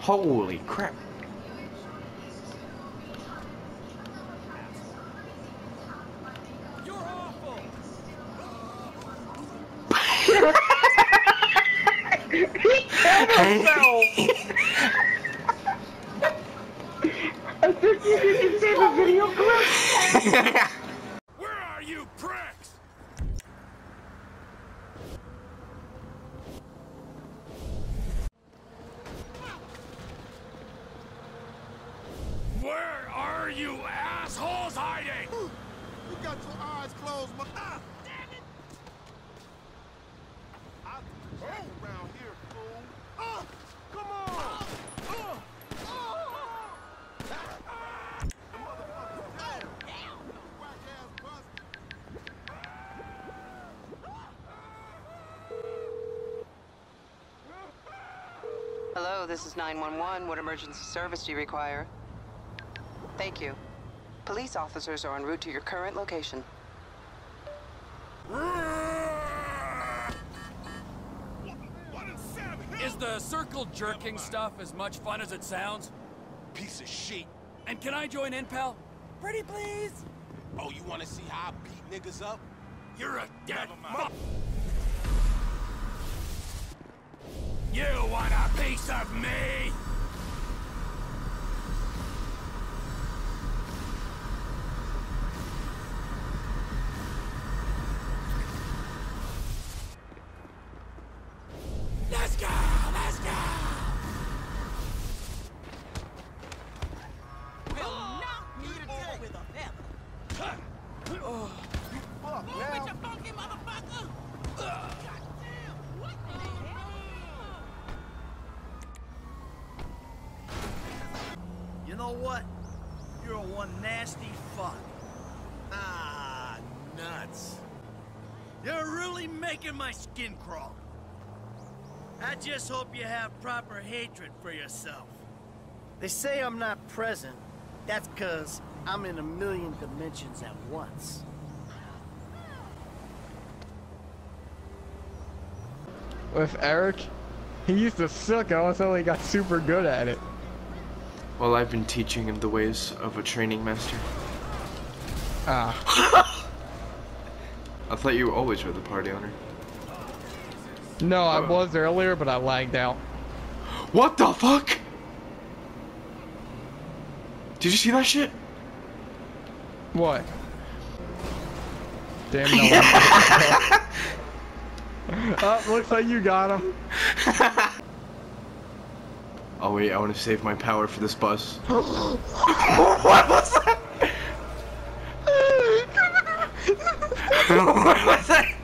Holy crap. You're awful. I think you didn't see the video clip. Where are you, pricks? Where are you assholes hiding? You got your eyes closed, my. Ah, damn it! I do around here, fool. Ah, come on! Ah, ah, ah. Hello, this is 911. What emergency service do you require? Thank you. Police officers are en route to your current location. Is the circle jerking stuff as much fun as it sounds? Piece of shit. And can I join in, pal? Pretty please. Oh, you wanna see how I beat niggas up? You're a dead mo- You want a piece of me? You know what? You're one nasty fuck. Ah, nuts. You're really making my skin crawl. I just hope you have proper hatred for yourself. They say I'm not present. That's because I'm in a million dimensions at once. With Eric, he used to suck until he got super good at it. Well, I've been teaching him the ways of a training master. Ah. I thought you always were the party owner. No, I was earlier, but I lagged out. What the fuck? Did you see that shit? What? Damn no. oh, uh, looks like you got him. Oh wait, I want to save my power for this bus. what was that? what was that?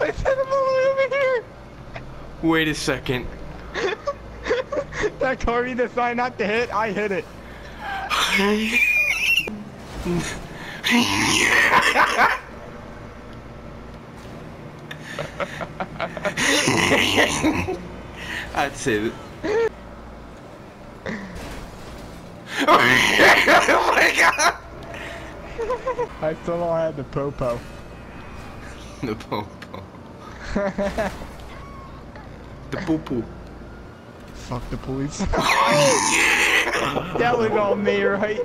I sent him all over here. Wait a second. That car he decided not to hit, I hit it. I'd save it. oh my god! I still don't have the popo. The popo. The poo poo. Fuck the police. that was all me, right?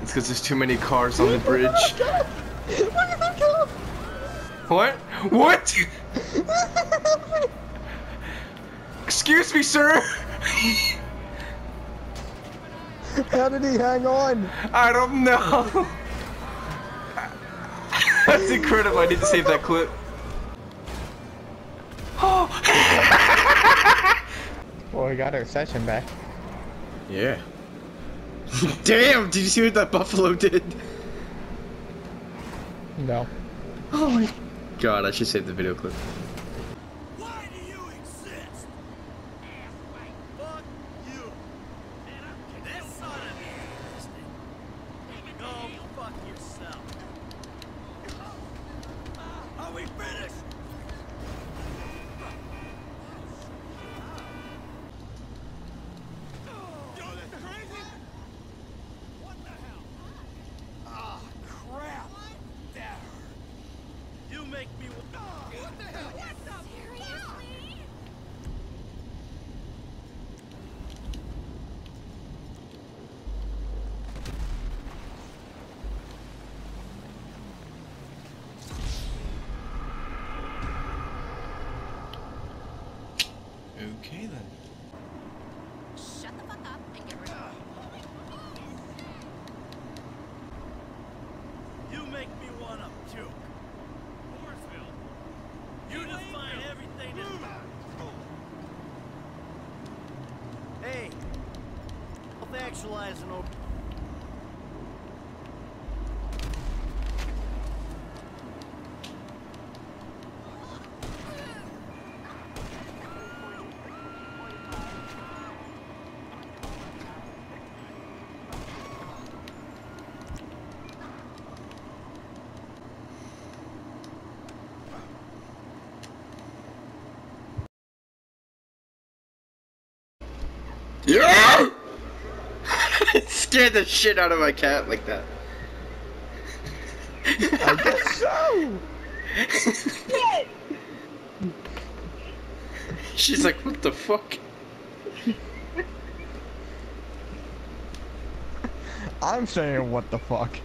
It's because there's too many cars on the bridge. What? What? Excuse me, sir. How did he hang on? I don't know. That's incredible. I need to save that clip. Well, we got our session back. Yeah. Damn! Did you see what that buffalo did? No. Oh my god! I should save the video clip. Okay then. Shut the fuck up and get rid of it. You make me wanna puke. Mooresville. You, define everything that's Hey! Self-actualizing over. Yeah! it scared the shit out of my cat like that. I guess so. She's like, what the fuck? I'm saying what the fuck.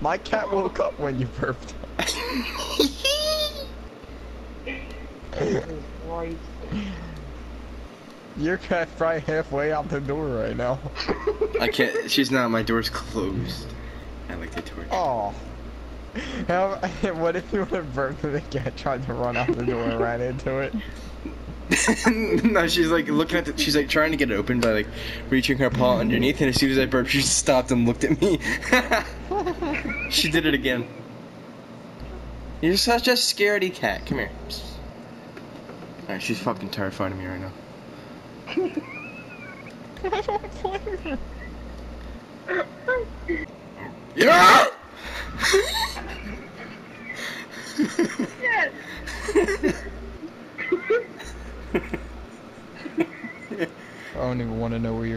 My cat woke up when you burped. Your cat's probably halfway out the door right now. I can't. She's not. My door's closed. I like the torch. Oh. How, what if you would have burped and the cat tried to run out the door and ran into it? no, she's like looking at the, she's like trying to get it open by like reaching her paw underneath, and as soon as I burped, she stopped and looked at me. she did it again. You're such a scaredy cat. Come here. Alright, she's fucking terrified of me right now. Yeah! I don't even want to know where you're